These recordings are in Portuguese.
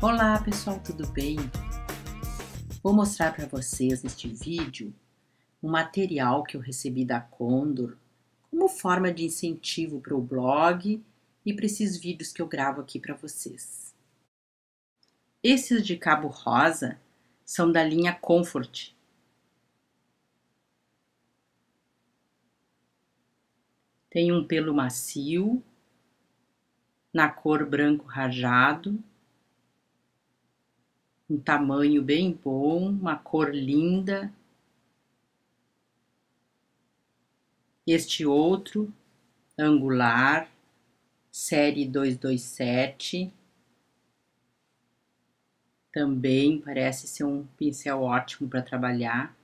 Olá pessoal, tudo bem? Vou mostrar para vocês neste vídeo um material que eu recebi da Condor como forma de incentivo para o blog e para esses vídeos que eu gravo aqui para vocês. Esses de cabo rosa são da linha Comfort. Tem um pelo macio, na cor branco rajado, um tamanho bem bom, uma cor linda. Este outro, angular, série 227. Também parece ser um pincel ótimo para trabalhar.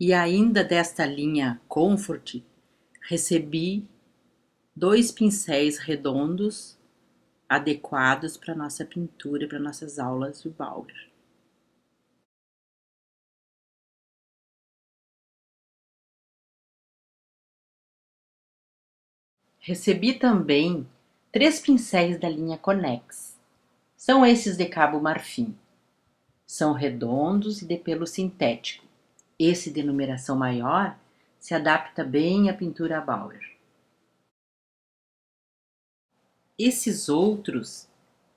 E ainda desta linha Comfort, recebi dois pincéis redondos adequados para nossa pintura, para nossas aulas de Bauer. Recebi também três pincéis da linha Conex. São esses de cabo marfim. São redondos e de pelo sintético. Esse de numeração maior se adapta bem à pintura Bauer. Esses outros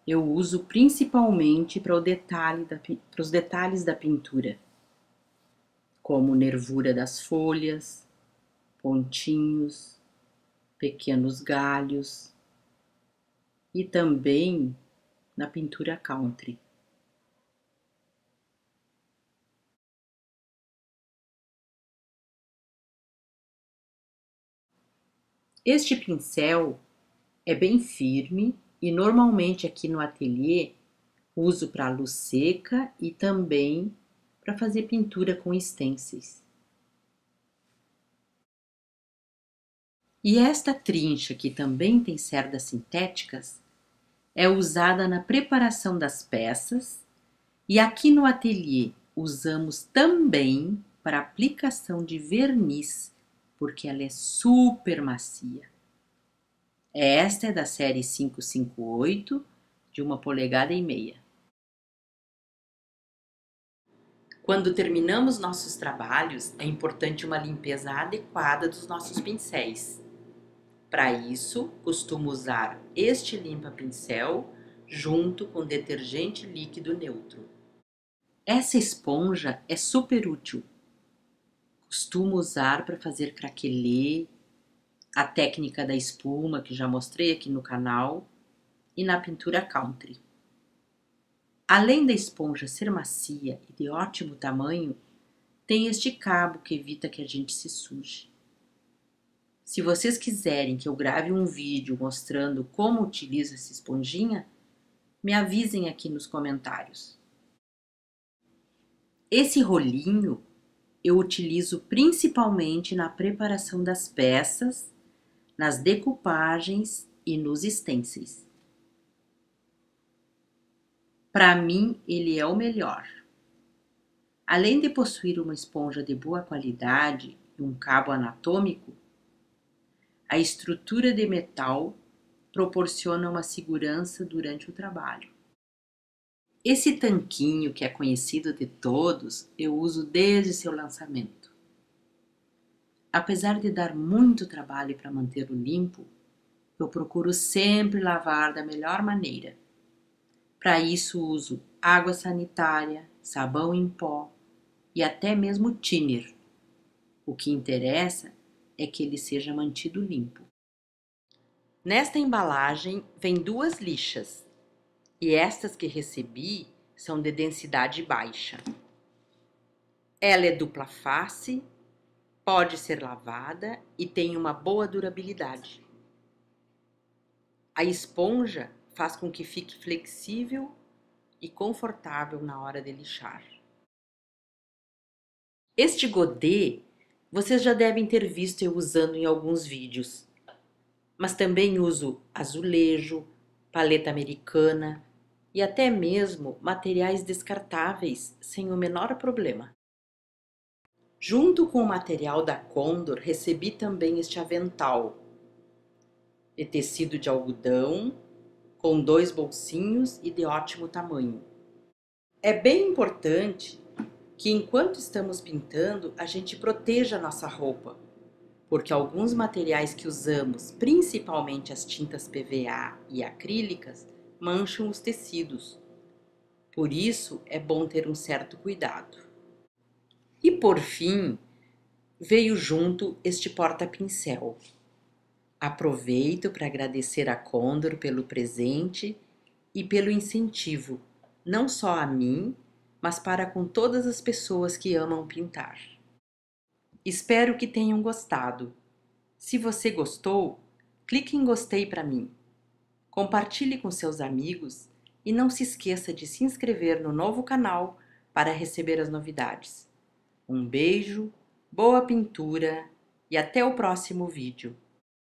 eu uso principalmente para, detalhe da, para os detalhes da pintura, como nervura das folhas, pontinhos, pequenos galhos e também na pintura country. Este pincel é bem firme e normalmente aqui no ateliê uso para luz seca e também para fazer pintura com stencils. E esta trincha, que também tem cerdas sintéticas, é usada na preparação das peças e aqui no ateliê usamos também para aplicação de verniz porque ela é super macia. Esta é da série 558, de uma polegada e meia. Quando terminamos nossos trabalhos, é importante uma limpeza adequada dos nossos pincéis. Para isso, costumo usar este limpa-pincel junto com detergente líquido neutro. Essa esponja é super útil costumo usar para fazer craquelê, a técnica da espuma que já mostrei aqui no canal e na pintura country. Além da esponja ser macia e de ótimo tamanho, tem este cabo que evita que a gente se suje. Se vocês quiserem que eu grave um vídeo mostrando como utilizo essa esponjinha, me avisem aqui nos comentários. Esse rolinho eu utilizo principalmente na preparação das peças, nas decoupagens e nos stencils. Para mim, ele é o melhor. Além de possuir uma esponja de boa qualidade e um cabo anatômico, a estrutura de metal proporciona uma segurança durante o trabalho. Esse tanquinho que é conhecido de todos, eu uso desde seu lançamento. Apesar de dar muito trabalho para mantê-lo limpo, eu procuro sempre lavar da melhor maneira. Para isso uso água sanitária, sabão em pó e até mesmo thinner. O que interessa é que ele seja mantido limpo. Nesta embalagem vem duas lixas e estas que recebi são de densidade baixa. Ela é dupla face, pode ser lavada e tem uma boa durabilidade. A esponja faz com que fique flexível e confortável na hora de lixar. Este godê vocês já devem ter visto eu usando em alguns vídeos, mas também uso azulejo, paleta americana, e até mesmo materiais descartáveis sem o menor problema. Junto com o material da Condor, recebi também este avental de tecido de algodão, com dois bolsinhos e de ótimo tamanho. É bem importante que enquanto estamos pintando, a gente proteja a nossa roupa, porque alguns materiais que usamos, principalmente as tintas PVA e acrílicas, mancham os tecidos. Por isso é bom ter um certo cuidado. E por fim, veio junto este porta-pincel. Aproveito para agradecer a Condor pelo presente e pelo incentivo, não só a mim, mas para com todas as pessoas que amam pintar. Espero que tenham gostado. Se você gostou, clique em gostei para mim. Compartilhe com seus amigos e não se esqueça de se inscrever no novo canal para receber as novidades. Um beijo, boa pintura e até o próximo vídeo.